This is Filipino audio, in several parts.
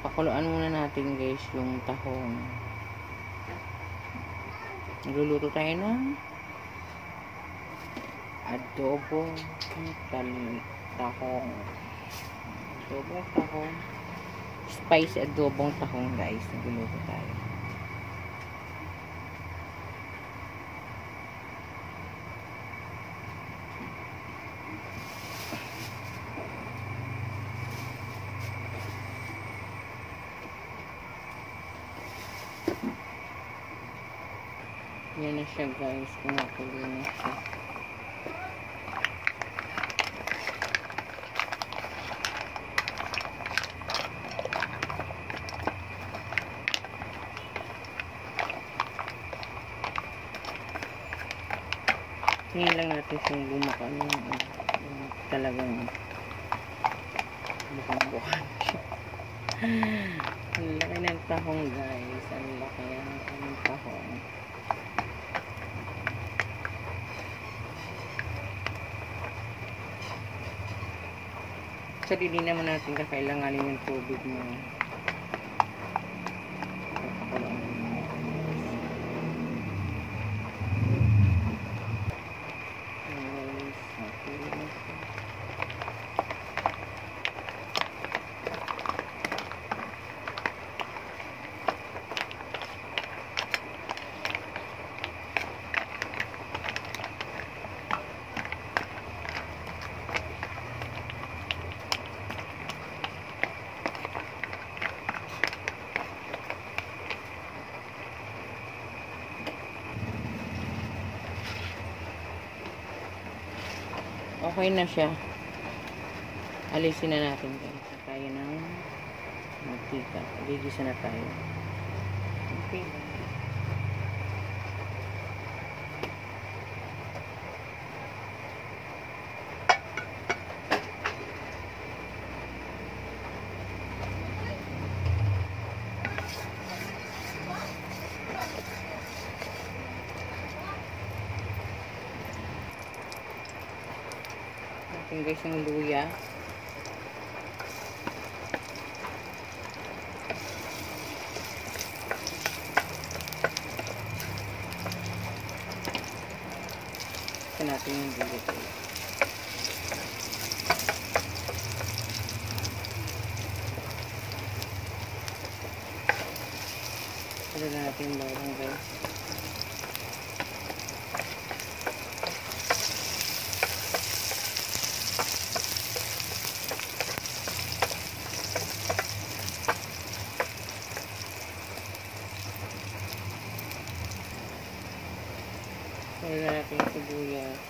Pakuluan muna natin guys yung tahong. Nagluluto tayo ng adobo tahong. Adobong tahong. Spicy adobong tahong guys. Nagluluto tayo. Yan na siya guys. Kumukulo na siya. Tingnan lang natin kung bumakan yung, ano, yung talagang mukhang bukan siya. Ang laki ng tahong guys. Ang laki ng tahong. So, hindi naman natin kakailanganin yung tubig mo. Papakuloan natin. Guys, nakulo na siya. Okay na siya. Alisin na natin guys. Tayo ng mantika. Gigisa na tayo. Okay. Natin guys yung luya. Ito natin yung luya. Ito na natin yung bawang guys. Na natin sibuyas.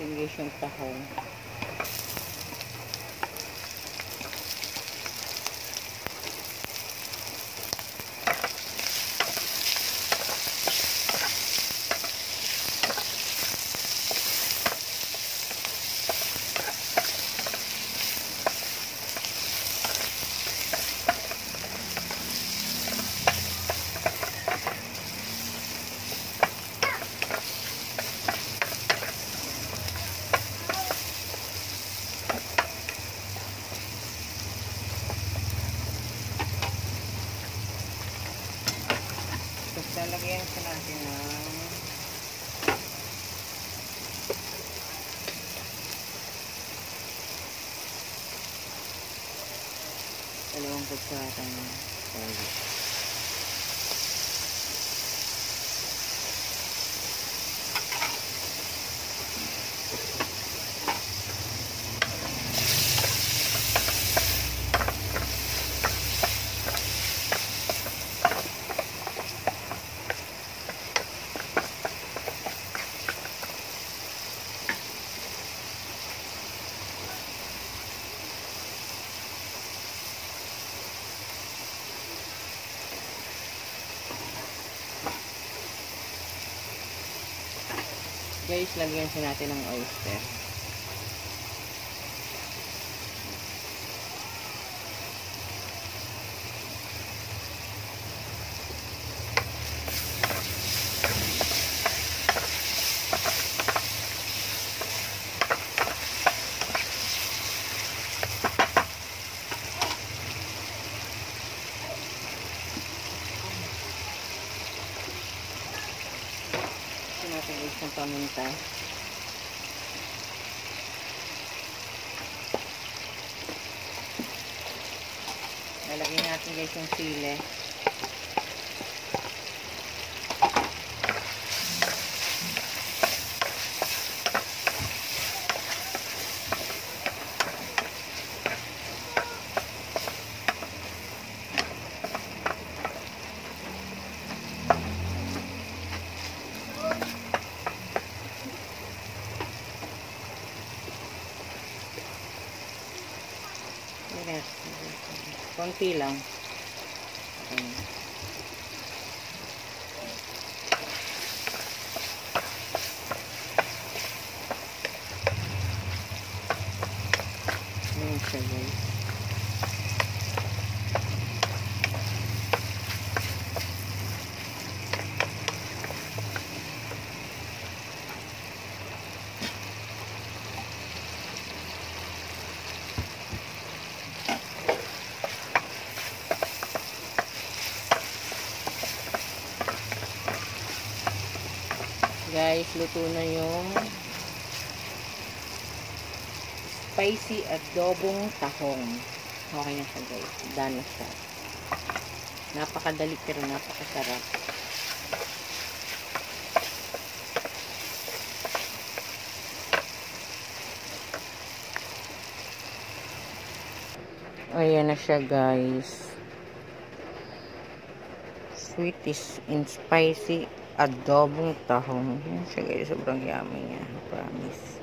Guys yung tahong. Lalagyan sa natin ng dalawang kutsara ng oil. Guys, lagyan sa natin ng oyster. Lagyan natin guys paminta. Lalagyan natin guys yung sili. Ayan. Konti lang. Ayan. Ayan siya guys. Guys, luto na yung spicy adobong tahong. Okay na siya guys. Done na siya. Napakadali pero napakasarap. Ayan na siya guys. Sweet is in spicy adobong tahong. Yan siya guys. Sobrang yummy niya. Promise.